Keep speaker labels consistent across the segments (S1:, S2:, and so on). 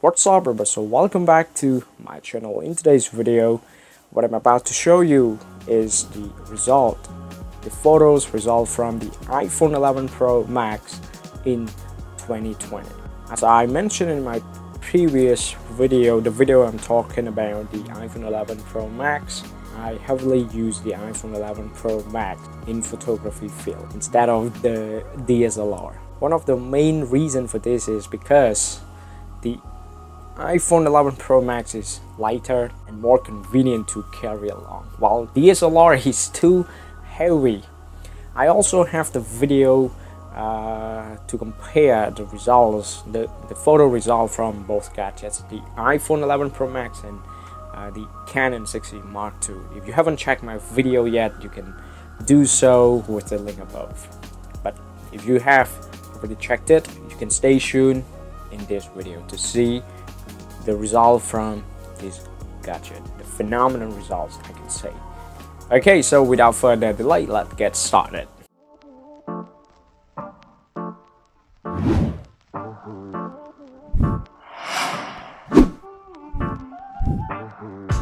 S1: What's up everybody? So welcome back to my channel. In today's video, what I'm about to show you is the result, the photos result from the iPhone 11 Pro Max in 2020. As I mentioned in my previous video, the video I'm talking about the iPhone 11 Pro Max, I heavily use the iPhone 11 Pro Max in photography field instead of the DSLR. One of the main reason for this is because the iPhone 11 Pro Max is lighter and more convenient to carry along, while DSLR is too heavy. I also have the video uh, to compare the results, the, the photo result from both gadgets, the iPhone 11 Pro Max and uh, the Canon 6D Mark II. If you haven't checked my video yet, you can do so with the link above. But if you have already checked it, you can stay tuned in this video to see the result from this gadget, the phenomenal results I can say. Okay, so without further delay, let's get started.
S2: You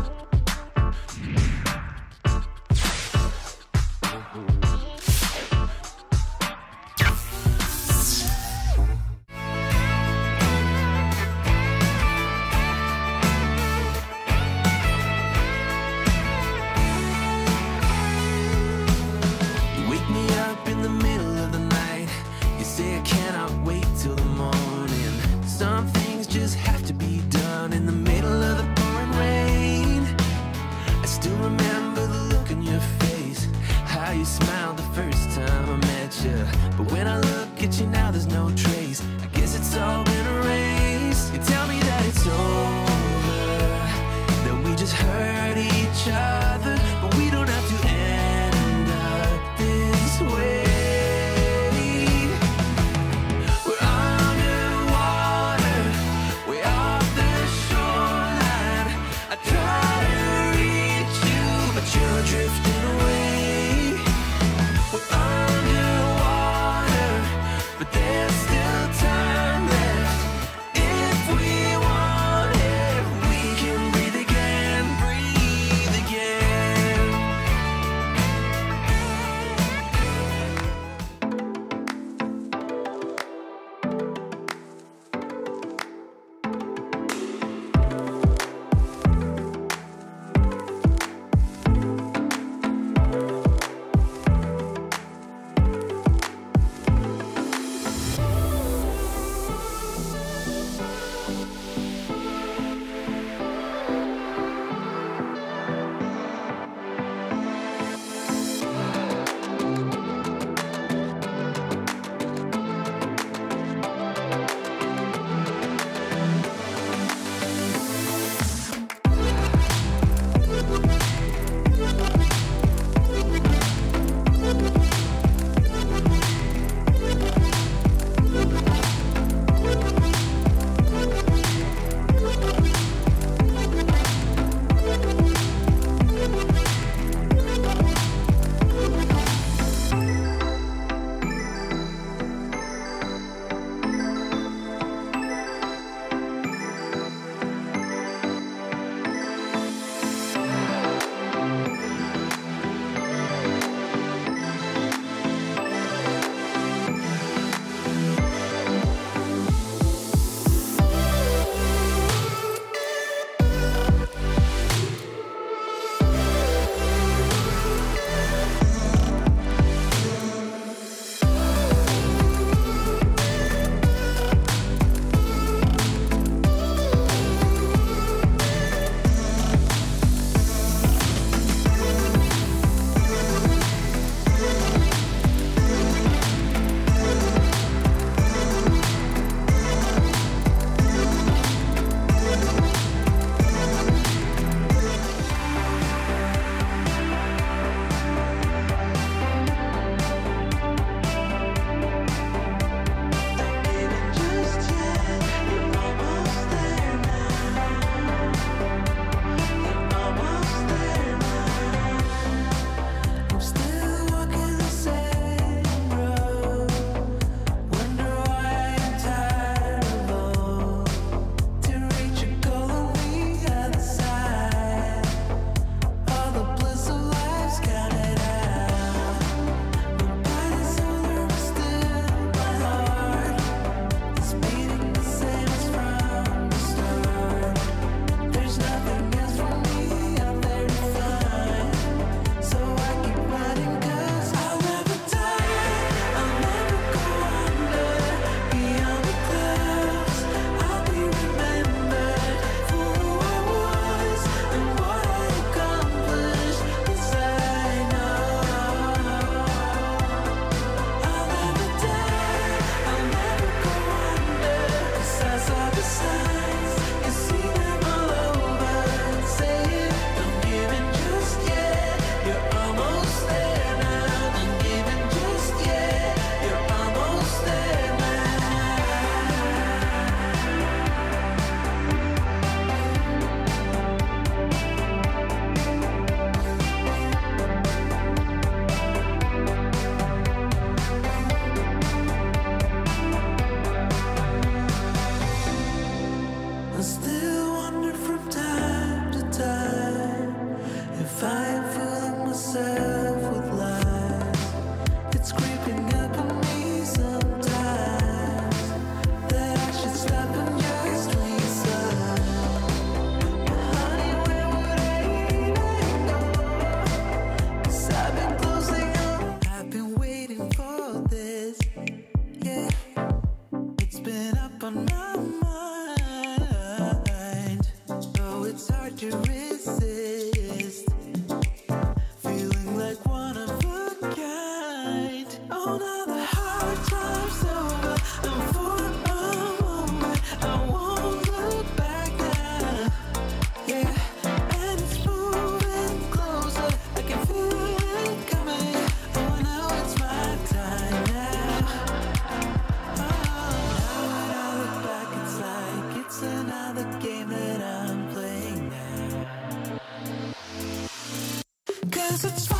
S2: It's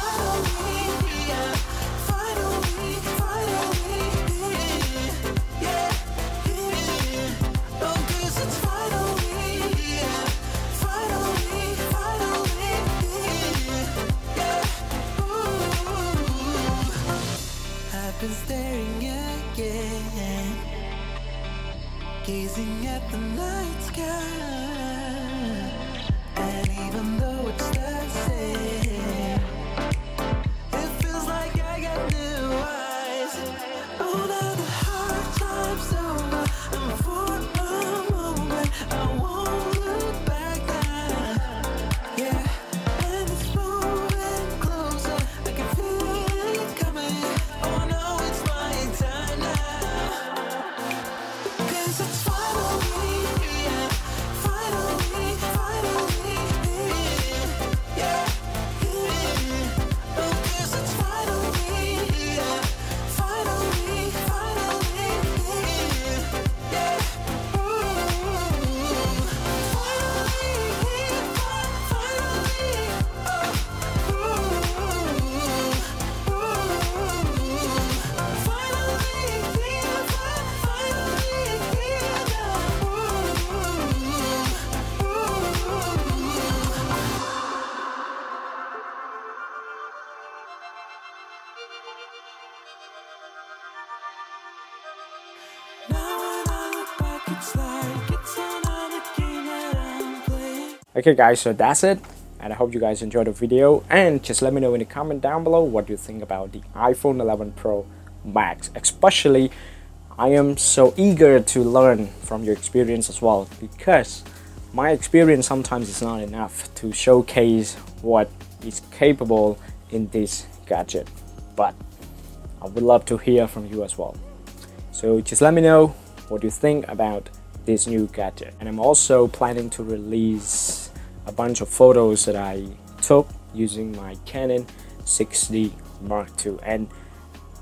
S1: Okay guys, so that's it. And I hope you guys enjoyed the video. And just let me know in the comment down below what you think about the iPhone 11 Pro Max. Especially, I am so eager to learn from your experience as well. Because my experience sometimes is not enough to showcase what is capable in this gadget. But I would love to hear from you as well. So just let me know what you think about this new gadget. And I'm also planning to release a bunch of photos that I took using my Canon 6D Mark II. And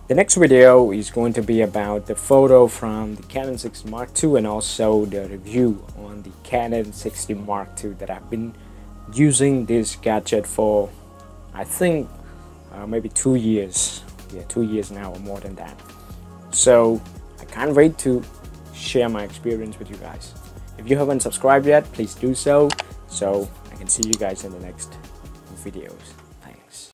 S1: the next video is going to be about the photo from the Canon 6 Mark II and also the review on the Canon 6D Mark II that I've been using this gadget for I think uh, maybe two years. Yeah, two years now or more than that. So I can't wait to share my experience with you guys. If you haven't subscribed yet, please do so. So I can see you guys in the next videos.